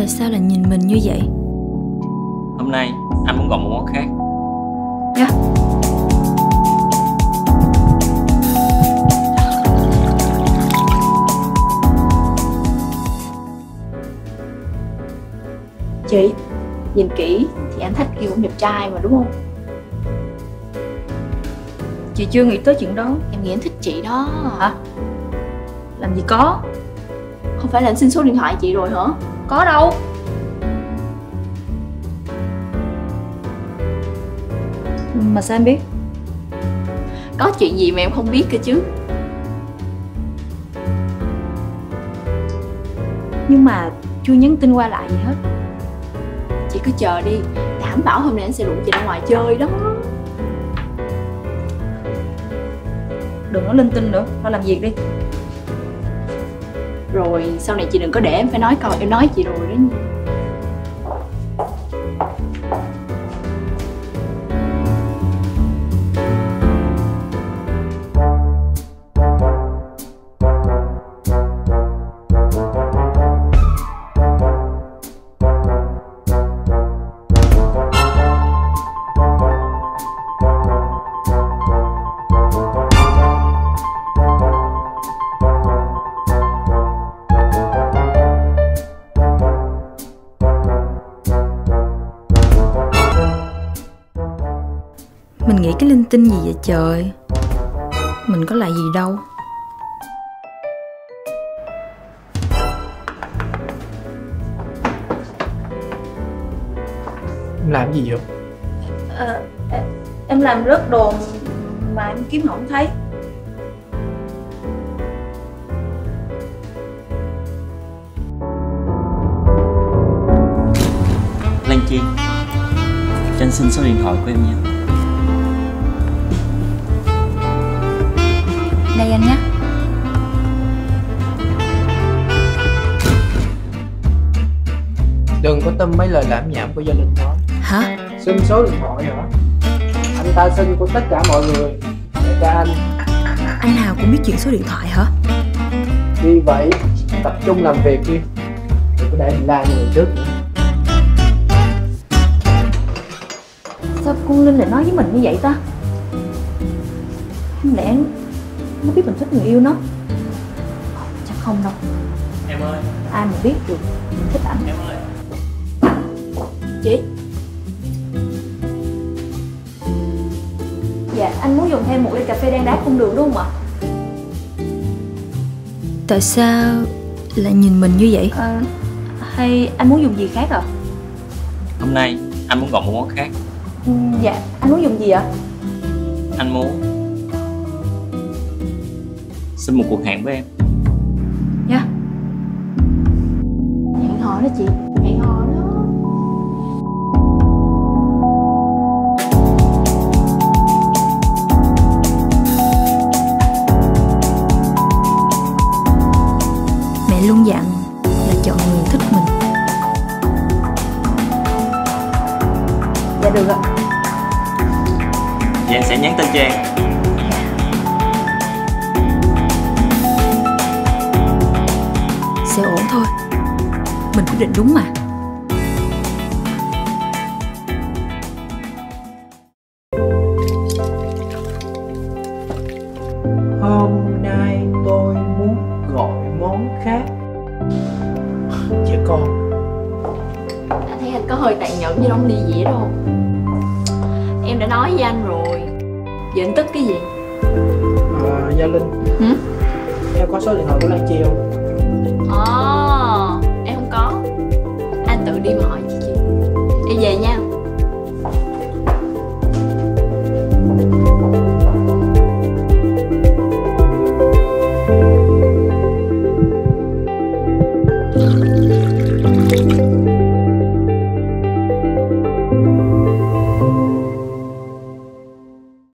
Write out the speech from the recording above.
Tại sao lại nhìn mình như vậy? Hôm nay anh muốn gọi một món khác. Dạ. Chị, nhìn kỹ thì anh Thách kia cũng đẹp trai mà đúng không? Chị chưa nghĩ tới chuyện đó. Em nghĩ anh thích chị đó. Hả? Làm gì có? Không phải là anh xin số điện thoại chị rồi hả? Có đâu. Mà sao em biết? Có chuyện gì mà em không biết cơ chứ? Nhưng mà chưa nhắn tin qua lại gì hết. Chị cứ chờ đi Đảm bảo hôm nay anh sẽ rủ chị ra ngoài chơi đó. Đừng nói linh tinh nữa Thôi làm việc đi rồi sau này chị đừng có để em phải nói câu em nói chị rồi đó Mình nghĩ cái linh tinh gì vậy trời? Mình có lại gì đâu. Em làm gì vậy? à, Em làm rớt đồ mà em kiếm không thấy. Lan Chi Cho anh xin số điện thoại của em nha Đây anh nhé. Đừng có tin mấy lời lãm nhảm của gia đình nói Hả? Xin số điện thoại hả? Anh ta xin của tất cả mọi người. Để cho anh. Ai nào cũng biết chuyện số điện thoại hả? Vì vậy tập trung làm việc đi. Đừng có để mình la lần trước nữa. Sao con Linh lại nói với mình như vậy ta? Không lẽ nó biết mình thích người yêu nó. Chắc không đâu. Em ơi. Ai mà biết được mình thích ảnh. Em ơi. Chị. Dạ anh muốn dùng thêm một ly cà phê đen đá không đường đúng không ạ? Tại sao lại nhìn mình như vậy? À, Hay anh muốn dùng gì khác à Hôm nay anh muốn gọi một món khác. Ừ, Dạ anh muốn dùng gì ạ? Anh muốn Xin một cuộc hẹn với em. Dạ. Hẹn hò đó chị. Hẹn hò đó. Mẹ luôn dặn là chọn người thích mình. Dạ được ạ. Anh sẽ nhắn tin cho em Sẽ ổn thôi. Mình quyết định đúng mà. Hôm nay tôi muốn gọi món khác. Trẻ con. Anh thấy anh có hơi tàn nhẫn với đóng ly dĩa đâu. Em đã nói với anh rồi. Giờ anh tức cái gì? À, Gia Linh. Hử? Em có số điện thoại của Lan Chi không? ờ em không có anh tự đi mà hỏi chị chị đi về nha